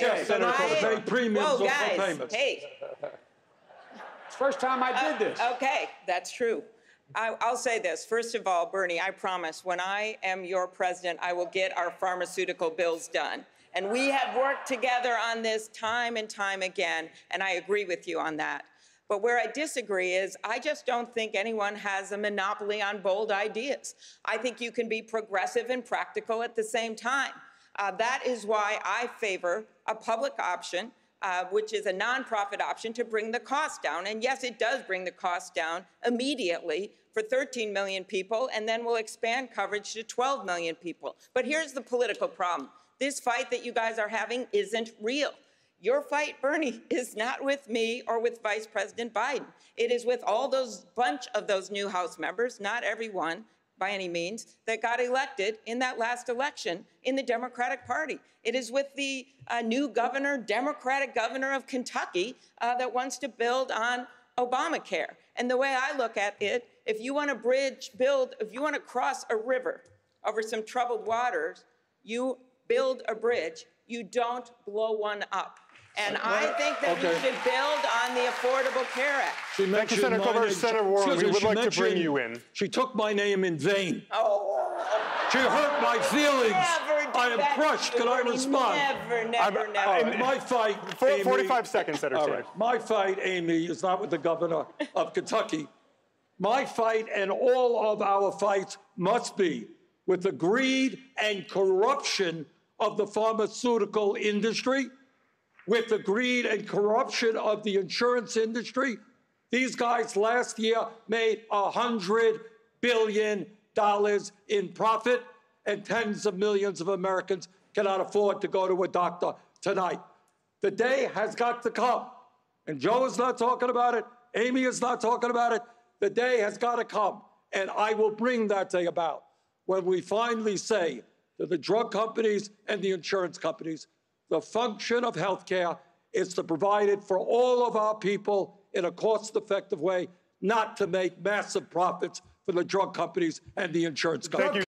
Yes, Senator I- Corbett, pay premiums Whoa, or guys, payments. hey, First time I did uh, this. okay, that's true. I, I'll say this. First of all, Bernie, I promise when I am your president, I will get our pharmaceutical bills done. And we have worked together on this time and time again, and I agree with you on that. But where I disagree is I just don't think anyone has a monopoly on bold ideas. I think you can be progressive and practical at the same time. Uh, that is why I favor a public option uh, which is a nonprofit option to bring the cost down. And yes, it does bring the cost down immediately for 13 million people, and then we'll expand coverage to 12 million people. But here's the political problem this fight that you guys are having isn't real. Your fight, Bernie, is not with me or with Vice President Biden. It is with all those bunch of those new House members, not everyone, by any means, that got elected in that last election in the Democratic Party. It is with the uh, new governor, Democratic governor of Kentucky, uh, that wants to build on Obamacare. And the way I look at it, if you want to bridge, build, if you want to cross a river over some troubled waters, you build a bridge. You don't blow one up. And I think that we should build on the Affordable Care Act. She mentioned Senator my Coburn. Senator Warren, we would like to bring you in. She took my name in vain. Oh, She hurt my feelings. I am crushed. Can I respond? Never, never, I'm- never. I'm- my fight, For- Amy, 45 seconds, Senator All Sanders. right. My fight, Amy, is not with the governor of Kentucky. My fight and all of our fights must be with the greed and corruption of the pharmaceutical industry, with the greed and corruption of the insurance industry. These guys last year made a hundred billion dollars in profit, and tens of millions of Americans cannot afford to go to a doctor tonight. The day has got to come, and Joe is not talking about it. Amy is not talking about it. The day has got to come, and I will bring that day about when we finally say to the drug companies and the insurance companies, the function of healthcare is to provide it for all of our people in a cost effective way, not to make massive profits for the drug companies and the insurance companies.